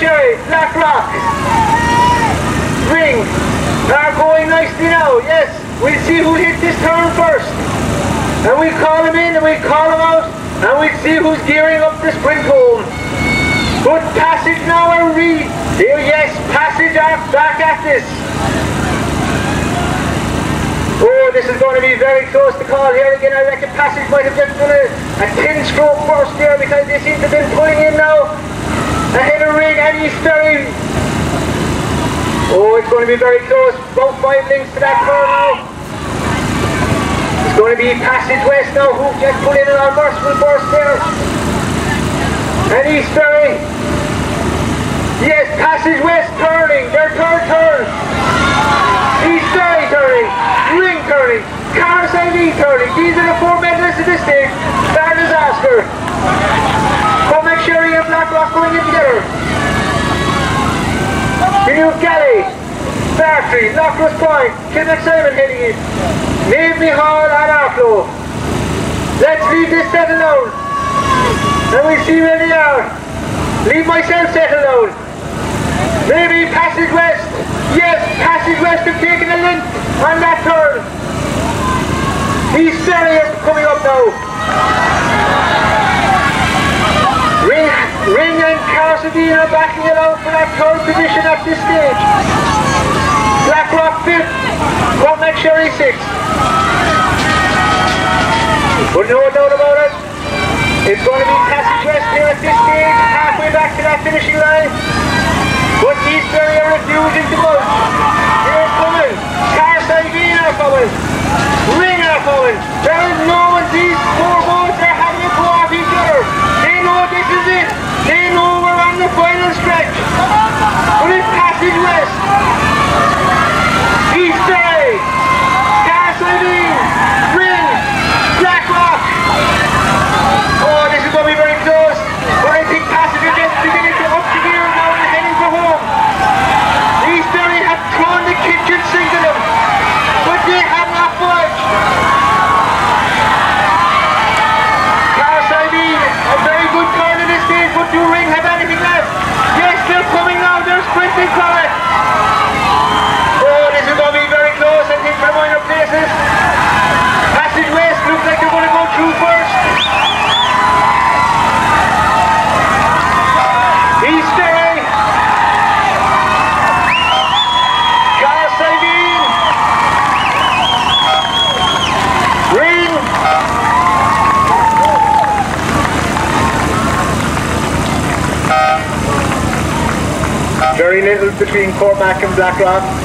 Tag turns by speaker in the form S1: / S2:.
S1: Black Rock. Ring. Are going nicely now, yes. We'll see who hit this turn first. And we call him in and we call him out and we'll see who's gearing up the sprint home. Good passage now and Reed. Here, yes, passage up back at this. Oh, this is going to be very close to call here again. I reckon Passage might have just done a, a 10 stroke burst there because they seem to have been pulling in now. Of Eastferry. Oh, it's going to be very close. About five links to that car now. It's going to be Passage West now who just put in an unmerciful burst there. And Eastferry. Yes, Passage West turning. Their third turn. Eastferry turning. Ring turning, Cars ID turning. These are the four medalists at this stage. Star Disaster. Courtmacsherry and Blackrock going in together. New Galley, Battery, Loughros Point, Kilmacsimon heading in. Maveney Hall and Arklow. Let's leave this settle down. And we see where they are. Leave myself settle down. Maybe Passage West. Yes, Passage West have taken a length on that turn. He's serious coming up now. Ring, Ring are backing it out for that third position at this stage. Blackrock fifth, Courtmacsherry sixth. But no doubt about it, it's going to be Passage West here at this stage, halfway back to that finishing line. But Eastferry are refusing to budge. They're coming. Carside are coming. Ring are coming. There is no one. These four boats are having a go off each other. They know this is it. They know we're on the final stretch. But it's Passage West. Eastferry. Carside Ring. Blackrock. Oh, this is going to be very close. But I think Passage are just beginning to up the gear now and heading for home. Eastferry have thrown the kitchen sink at them, but they have not budged. Carside a very good turn in this stage, but do Ring have anything left? Yes, they're coming now, they're sprinting for it. Oh, this is going to be very close, I think, for minor places. Passage West looks like they're going to go through first. Eastferry. Carside Ring. Very little between Cormac and Blackrock.